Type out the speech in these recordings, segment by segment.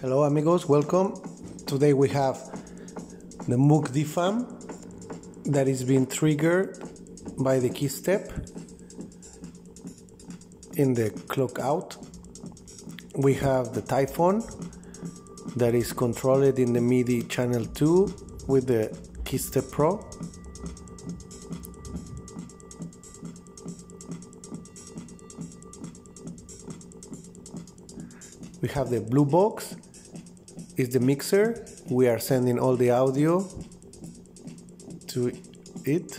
Hello amigos, welcome. Today we have the Moog DFAM that is being triggered by the Keystep in the clock out. We have the Typhon that is controlled in the MIDI channel 2 with the Keystep Pro. We have the blue box is the mixer. We are sending all the audio to it.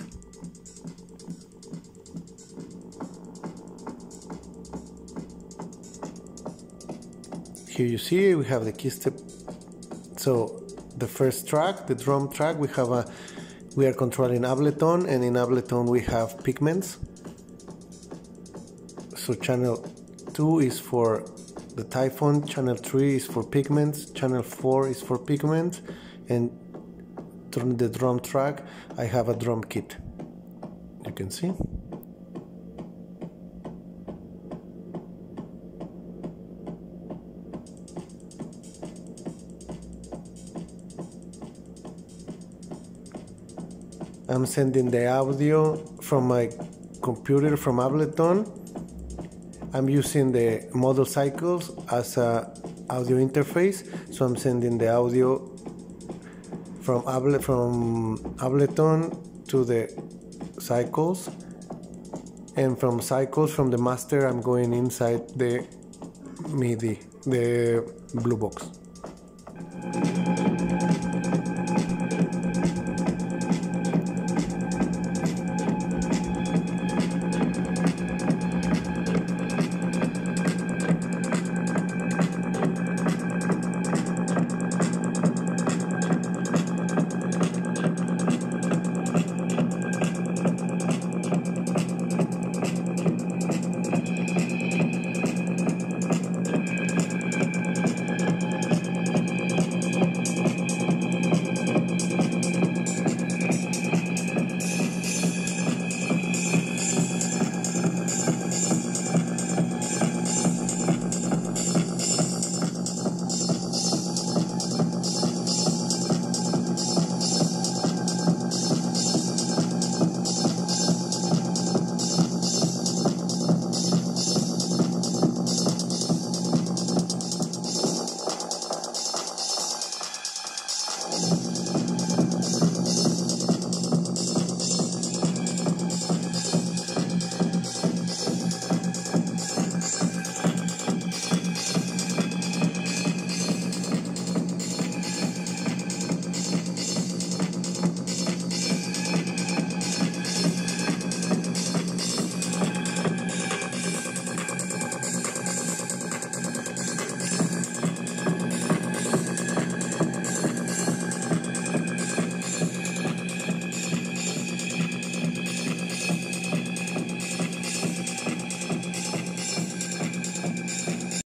Here you see we have the keystep. So the first track, the drum track, we have a we are controlling Ableton and in Ableton we have pigments. So channel 2 is for the Typhon, channel 3 is for pigments, channel 4 is for pigments, and the drum track I have a drum kit. You can see. I'm sending the audio from my computer from Ableton I'm using the model cycles as a audio interface. So I'm sending the audio from Able from Ableton to the cycles. And from cycles from the master I'm going inside the MIDI the blue box